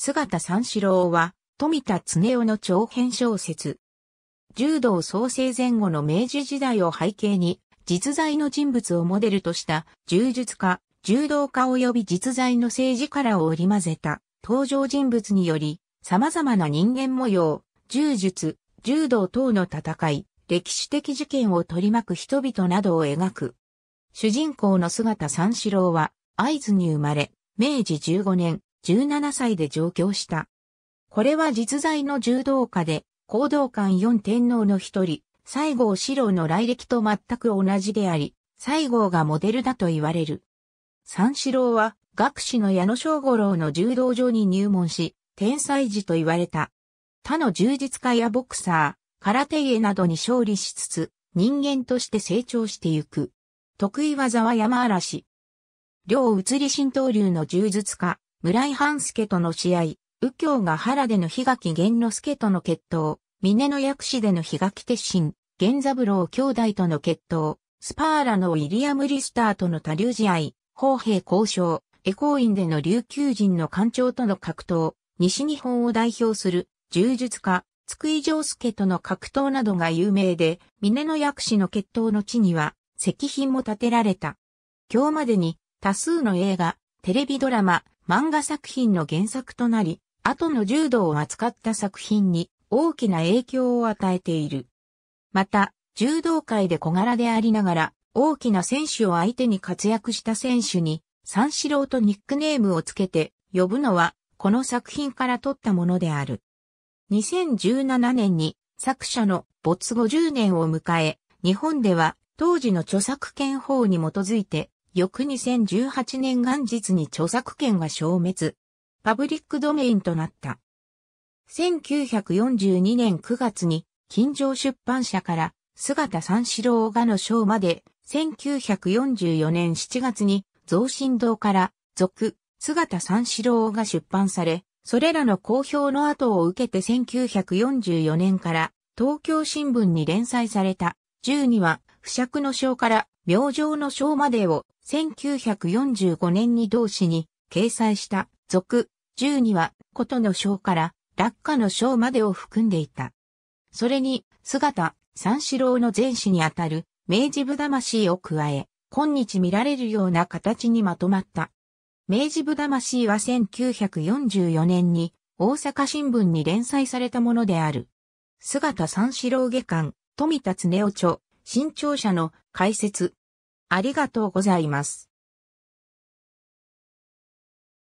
姿三四郎は、富田恒夫の長編小説。柔道創生前後の明治時代を背景に、実在の人物をモデルとした柔術家、柔道家及び実在の政治家らを織り交ぜた登場人物により、様々な人間模様、柔術、柔道等の戦い、歴史的事件を取り巻く人々などを描く。主人公の姿三四郎は、会津に生まれ、明治15年、17歳で上京した。これは実在の柔道家で、行動館四天皇の一人、西郷四郎の来歴と全く同じであり、西郷がモデルだと言われる。三四郎は、学士の矢野正五郎の柔道場に入門し、天才児と言われた。他の柔術家やボクサー、空手家などに勝利しつつ、人間として成長してゆく。得意技は山嵐。両移り新東流の柔術家、村井半助との試合、右京が原での檜垣玄之助との決闘、峰の薬師での檜垣鉄心、玄三郎兄弟との決闘、スパーラのウィリアム・リスターとの多流試合、砲兵交渉、エコーインでの琉球人の艦長との格闘、西日本を代表する柔術家、津久井上介との格闘などが有名で、峰の薬師の決闘の地には石碑も建てられた。今日までに多数の映画、テレビドラマ、漫画作品の原作となり、後の柔道を扱った作品に大きな影響を与えている。また、柔道界で小柄でありながら、大きな選手を相手に活躍した選手に、三四郎とニックネームをつけて呼ぶのは、この作品から取ったものである。2017年に作者の没50年を迎え、日本では当時の著作権法に基づいて翌2018年元日に著作権が消滅。パブリックドメインとなった。1942年9月に、金城出版社から、姿三四郎画の章まで、1944年7月に、増進堂から、続、姿三四郎が出版され、それらの公表の後を受けて1944年から、東京新聞に連載された、12話、不釈の章から、明星の章までを1945年に同誌に掲載した続12はことの章から落下の章までを含んでいた。それに姿三四郎の前史にあたる明治部魂を加え、今日見られるような形にまとまった。明治部魂は1944年に大阪新聞に連載されたものである。姿三四郎下巻、富田恒夫著、新潮社の解説、ありがとうございます。